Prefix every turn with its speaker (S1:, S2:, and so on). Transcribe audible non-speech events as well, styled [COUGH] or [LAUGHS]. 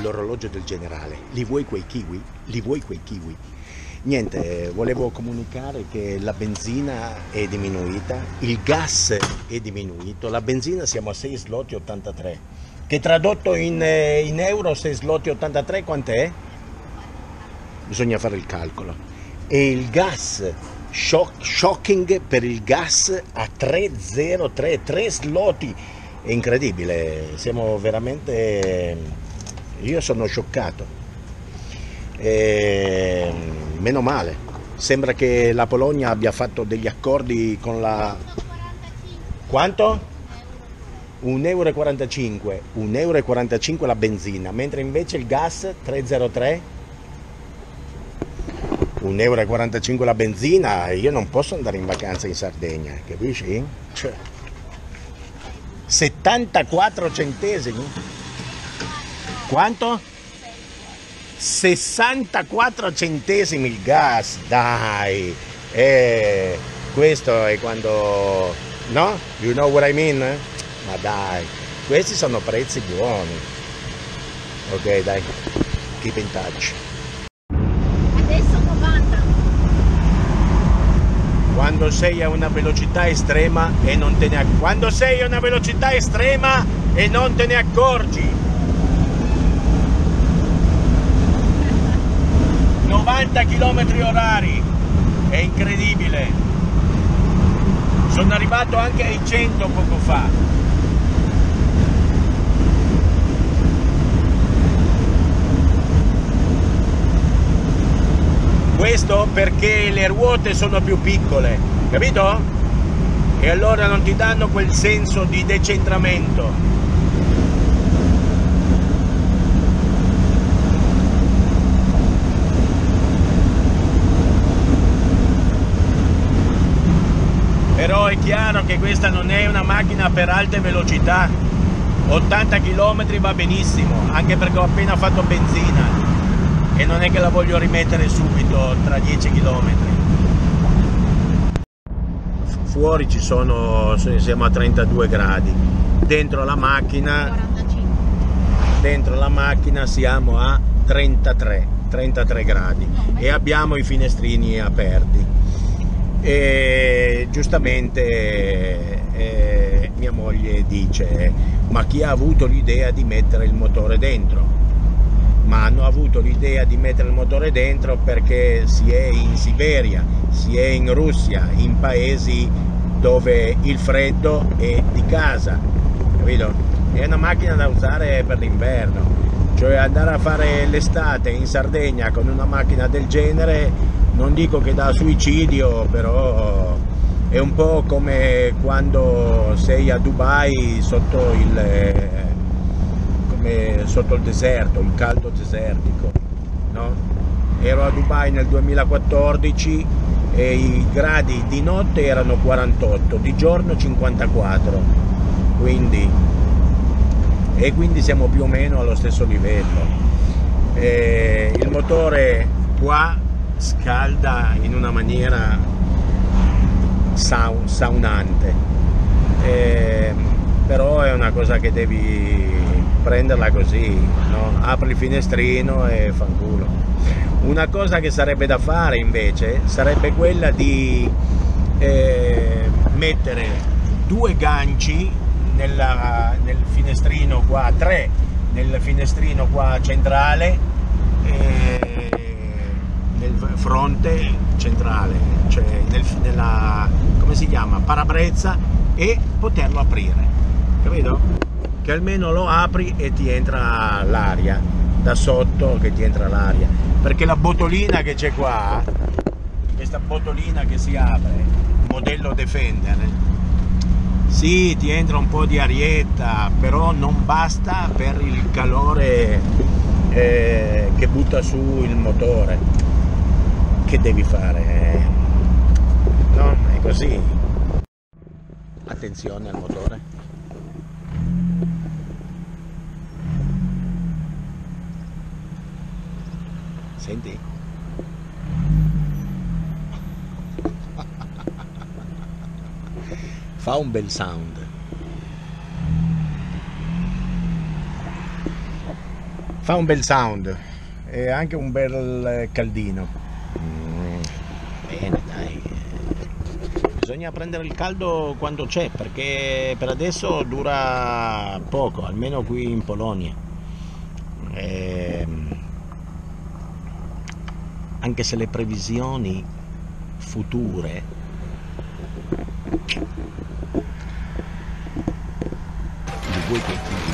S1: l'orologio del generale. Li vuoi quei kiwi? Li vuoi quei kiwi? Niente, volevo comunicare che la benzina è diminuita, il gas è diminuito, la benzina siamo a 6 slotti 83, che tradotto in, eh, in euro 6 slotti 83 quant'è? Bisogna fare il calcolo. E il gas, shock, shocking per il gas a 303, 3 slotti, è incredibile, siamo veramente... io sono scioccato. E, meno male, sembra che la Polonia abbia fatto degli accordi con la... Quanto? 1,45 euro, 1,45 euro la benzina, mentre invece il gas 303 1,45 euro la benzina, io non posso andare in vacanza in Sardegna, capisci? Cioè, 74 centesimi? Quanto? 64 centesimi il gas, dai! Eh, questo è quando... No? You know what I mean? Ma dai, questi sono prezzi buoni. Ok, dai, keep in touch.
S2: Adesso 90.
S1: Quando sei a una velocità estrema e non te ne accorgi. Quando sei a una velocità estrema e non te ne accorgi. 90 km orari, è incredibile. Sono arrivato anche ai 100 poco fa. Questo perché le ruote sono più piccole, capito? E allora non ti danno quel senso di decentramento. Chiaro che questa non è una macchina per alte velocità. 80 km va benissimo anche perché ho appena fatto benzina. E non è che la voglio rimettere subito tra 10 km fuori ci sono siamo a 32 gradi. Dentro la macchina
S2: 45.
S1: dentro la macchina siamo a 33 33 gradi. E abbiamo i finestrini aperti e giustamente eh, mia moglie dice ma chi ha avuto l'idea di mettere il motore dentro ma hanno avuto l'idea di mettere il motore dentro perché si è in Siberia si è in Russia in paesi dove il freddo è di casa capito? è una macchina da usare per l'inverno cioè andare a fare l'estate in Sardegna con una macchina del genere non dico che da suicidio, però è un po' come quando sei a Dubai sotto il, sotto il deserto, il caldo desertico. No? Ero a Dubai nel 2014 e i gradi di notte erano 48, di giorno 54, quindi, e quindi siamo più o meno allo stesso livello. E il motore qua scalda in una maniera saunante eh, però è una cosa che devi prenderla così no? apri il finestrino e fanculo una cosa che sarebbe da fare invece sarebbe quella di eh, mettere due ganci nella, nel finestrino qua tre nel finestrino qua centrale eh, nel fronte centrale, cioè nel, nella, come si chiama, parabrezza e poterlo aprire, capito? Che almeno lo apri e ti entra l'aria, da sotto che ti entra l'aria, perché la botolina che c'è qua, questa botolina che si apre, modello Defender, sì, ti entra un po' di arietta, però non basta per il calore eh, che butta su il motore che devi fare? No, è così. Attenzione al motore. Senti? [LAUGHS] Fa un bel sound. fa un bel sound e anche un bel caldino. Bisogna prendere il caldo quando c'è perché per adesso dura poco, almeno qui in Polonia. E, anche se le previsioni future di voi che